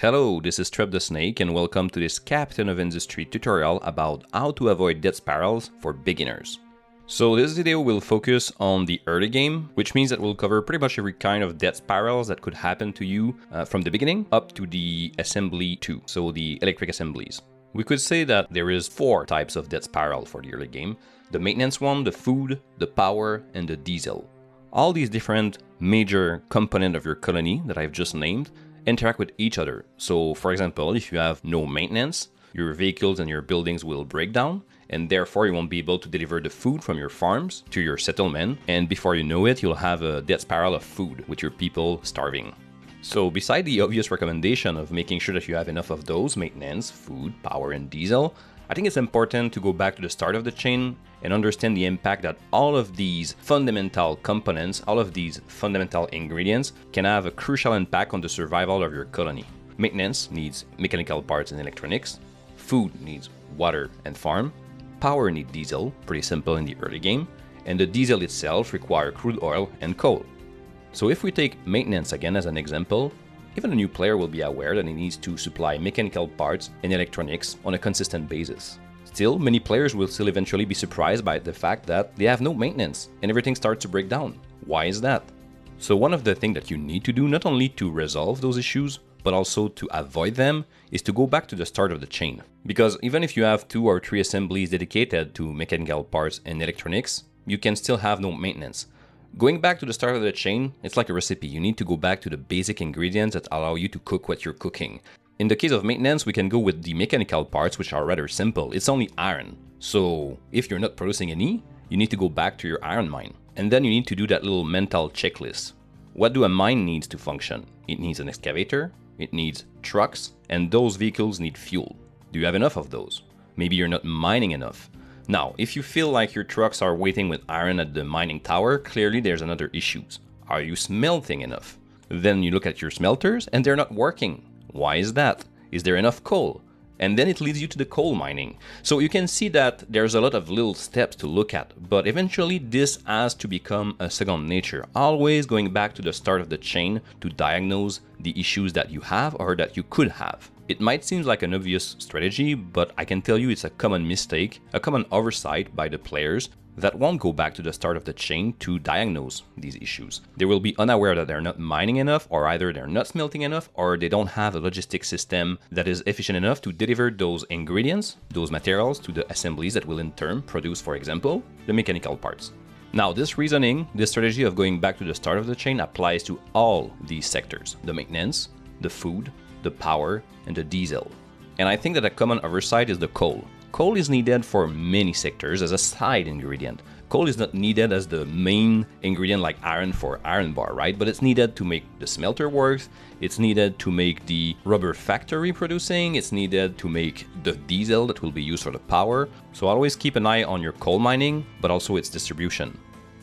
Hello, this is Trep the Snake, and welcome to this Captain of Industry tutorial about how to avoid death spirals for beginners. So this video will focus on the early game, which means that we'll cover pretty much every kind of death spirals that could happen to you uh, from the beginning up to the assembly 2, so the electric assemblies. We could say that there is four types of death spiral for the early game. The maintenance one, the food, the power, and the diesel. All these different major components of your colony that I've just named interact with each other. So, for example, if you have no maintenance, your vehicles and your buildings will break down, and therefore you won't be able to deliver the food from your farms to your settlement. And before you know it, you'll have a death spiral of food with your people starving. So, beside the obvious recommendation of making sure that you have enough of those maintenance, food, power, and diesel, I think it's important to go back to the start of the chain and understand the impact that all of these fundamental components, all of these fundamental ingredients, can have a crucial impact on the survival of your colony. Maintenance needs mechanical parts and electronics, food needs water and farm, power needs diesel, pretty simple in the early game, and the diesel itself requires crude oil and coal. So if we take maintenance again as an example, even a new player will be aware that he needs to supply mechanical parts and electronics on a consistent basis. Still, many players will still eventually be surprised by the fact that they have no maintenance and everything starts to break down. Why is that? So, one of the things that you need to do, not only to resolve those issues, but also to avoid them, is to go back to the start of the chain. Because even if you have two or three assemblies dedicated to mechanical parts and electronics, you can still have no maintenance. Going back to the start of the chain, it's like a recipe. You need to go back to the basic ingredients that allow you to cook what you're cooking. In the case of maintenance, we can go with the mechanical parts, which are rather simple. It's only iron. So if you're not producing any, you need to go back to your iron mine. And then you need to do that little mental checklist. What do a mine needs to function? It needs an excavator, it needs trucks, and those vehicles need fuel. Do you have enough of those? Maybe you're not mining enough. Now, if you feel like your trucks are waiting with iron at the mining tower, clearly there's another issue. Are you smelting enough? Then you look at your smelters and they're not working. Why is that? Is there enough coal? And then it leads you to the coal mining. So you can see that there's a lot of little steps to look at, but eventually this has to become a second nature, always going back to the start of the chain to diagnose the issues that you have or that you could have. It might seem like an obvious strategy, but I can tell you it's a common mistake, a common oversight by the players that won't go back to the start of the chain to diagnose these issues. They will be unaware that they're not mining enough, or either they're not smelting enough, or they don't have a logistic system that is efficient enough to deliver those ingredients, those materials to the assemblies that will in turn produce, for example, the mechanical parts. Now, this reasoning, this strategy of going back to the start of the chain applies to all these sectors the maintenance, the food, the power, and the diesel. And I think that a common oversight is the coal. Coal is needed for many sectors as a side ingredient. Coal is not needed as the main ingredient like iron for iron bar, right? But it's needed to make the smelter work, it's needed to make the rubber factory producing, it's needed to make the diesel that will be used for the power. So always keep an eye on your coal mining, but also its distribution.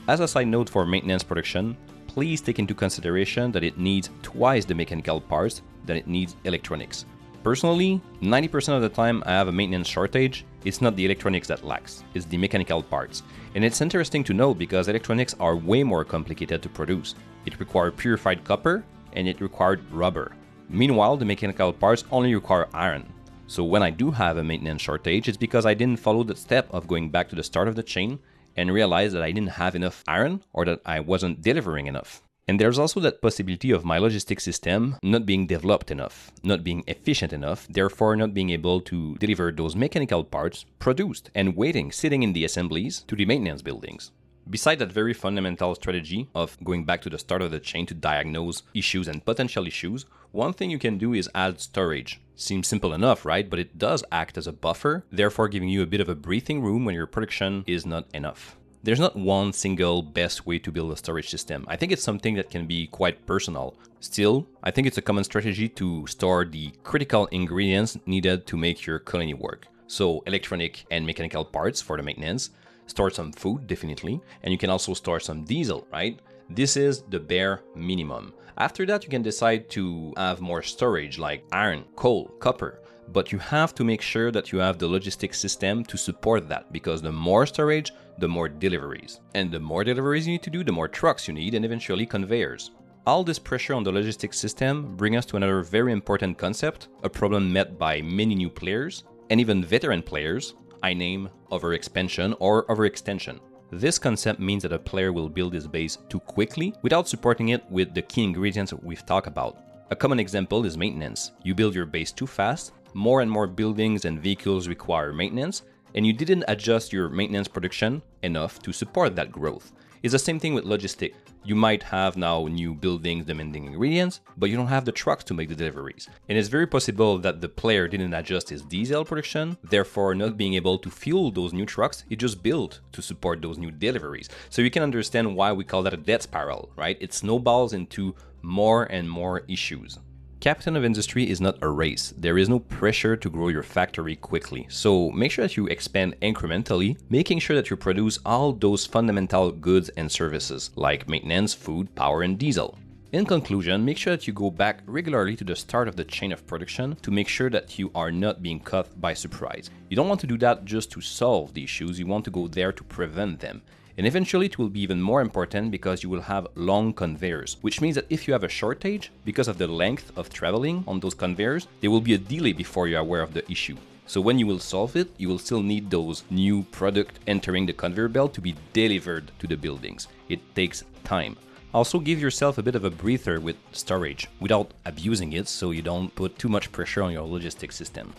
As a side note for maintenance production, please take into consideration that it needs twice the mechanical parts than it needs electronics. Personally, 90% of the time I have a maintenance shortage, it's not the electronics that lacks, it's the mechanical parts. And it's interesting to know because electronics are way more complicated to produce. It requires purified copper and it required rubber. Meanwhile, the mechanical parts only require iron. So when I do have a maintenance shortage, it's because I didn't follow the step of going back to the start of the chain and realize that I didn't have enough iron or that I wasn't delivering enough. And there's also that possibility of my logistic system not being developed enough, not being efficient enough, therefore not being able to deliver those mechanical parts produced and waiting, sitting in the assemblies to the maintenance buildings. Beside that very fundamental strategy of going back to the start of the chain to diagnose issues and potential issues, one thing you can do is add storage. Seems simple enough, right? But it does act as a buffer, therefore giving you a bit of a breathing room when your production is not enough there's not one single best way to build a storage system. I think it's something that can be quite personal. Still, I think it's a common strategy to store the critical ingredients needed to make your colony work. So, electronic and mechanical parts for the maintenance, store some food, definitely, and you can also store some diesel, right? This is the bare minimum. After that, you can decide to have more storage like iron, coal, copper but you have to make sure that you have the logistics system to support that because the more storage, the more deliveries. And the more deliveries you need to do, the more trucks you need and eventually conveyors. All this pressure on the logistics system bring us to another very important concept, a problem met by many new players and even veteran players, I name overexpansion or overextension. This concept means that a player will build his base too quickly without supporting it with the key ingredients we've talked about. A common example is maintenance. You build your base too fast, more and more buildings and vehicles require maintenance, and you didn't adjust your maintenance production enough to support that growth. It's the same thing with logistic. You might have now new buildings demanding ingredients, but you don't have the trucks to make the deliveries. And it's very possible that the player didn't adjust his diesel production, therefore not being able to fuel those new trucks he just built to support those new deliveries. So you can understand why we call that a death spiral, right? It snowballs into more and more issues. Captain of Industry is not a race. There is no pressure to grow your factory quickly. So make sure that you expand incrementally, making sure that you produce all those fundamental goods and services like maintenance, food, power, and diesel. In conclusion, make sure that you go back regularly to the start of the chain of production to make sure that you are not being caught by surprise. You don't want to do that just to solve the issues, you want to go there to prevent them. And eventually it will be even more important because you will have long conveyors, which means that if you have a shortage, because of the length of traveling on those conveyors, there will be a delay before you're aware of the issue. So when you will solve it, you will still need those new product entering the conveyor belt to be delivered to the buildings. It takes time. Also give yourself a bit of a breather with storage without abusing it so you don't put too much pressure on your logistics system.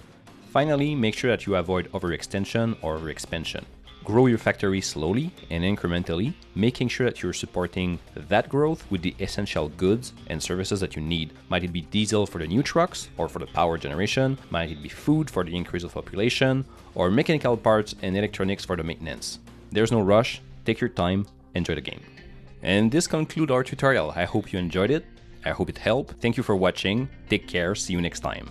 Finally, make sure that you avoid overextension or overexpansion grow your factory slowly and incrementally, making sure that you're supporting that growth with the essential goods and services that you need. Might it be diesel for the new trucks or for the power generation? Might it be food for the increase of population or mechanical parts and electronics for the maintenance? There's no rush, take your time, enjoy the game. And this concludes our tutorial. I hope you enjoyed it. I hope it helped. Thank you for watching. Take care. See you next time.